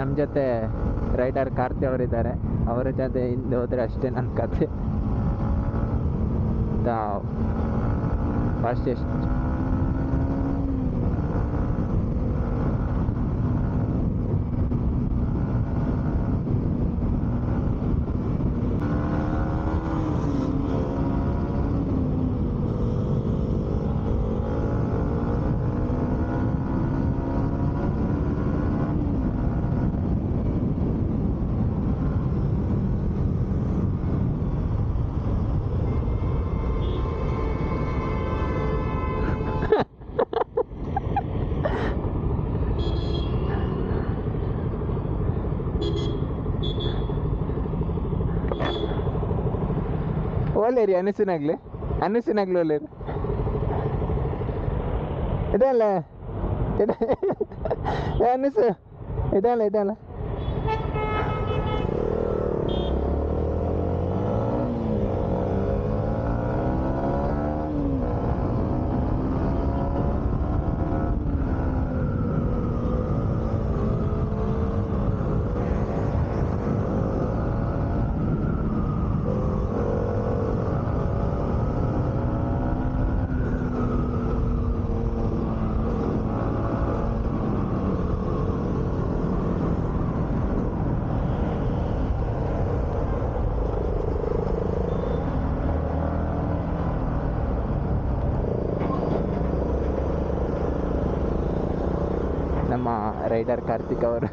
ನಮ್ಮ ಜೊತೆ ರೈಡರ್ ಕಾರ್ತಿ ಅವರಿದ್ದಾರೆ. ಅವರ ಜೊತೆ ಹಿಂದೆ ಹೋದರೆ ಅಷ್ಟೇ ನನ್ನ ಕತೆ. ಫಾಸ್ಟೆಸ್ಟ್ ರೀ ಅನಸಿನಾಗ್ಲಿ. ಅನಸಿನಾಗ್ಲಿ ಇದೆ ಇದಲ್ಲ ಇದೆ. ಏ ಅನಸು. ಇದಲ್ಲ ಇದಲ್ಲ ನಮ್ಮ ರೈಡರ್ ಕಾರ್ತಿಕ್ ಅವರು.